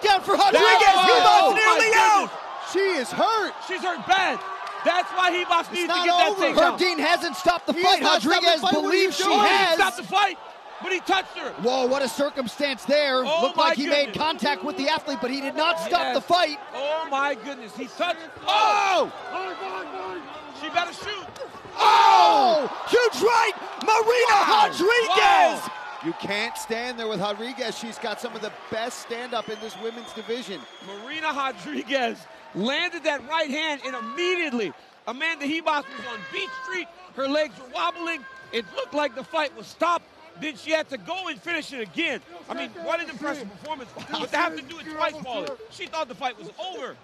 takedown for Rodriguez. Oh, Ribas nearly out. goodness. She is hurt. She's hurt bad. That's why Ribas needs to not get that over. takedown. Herb Dean hasn't stopped the He fight. has not stopped the Rodriguez fight. What are you believes she doing? Oh, he has. stopped the fight, but he touched her. Whoa, what a circumstance there. Oh, Looked like he made contact with the athlete, but he did not stop Yes. the fight. Oh my goodness, he touched. Oh! oh! She better shoot. Oh! oh! Huge right! You can't stand there with Rodriguez. She's got some of the best stand-up in this women's division. Marina Rodriguez landed that right hand, and immediately Amanda Ribas was on Beach Street. Her legs were wobbling. It looked like the fight was stopped. Then she had to go and finish it again. I mean, what an impressive performance. But to have to do it twice, Paulie. She thought the fight was over.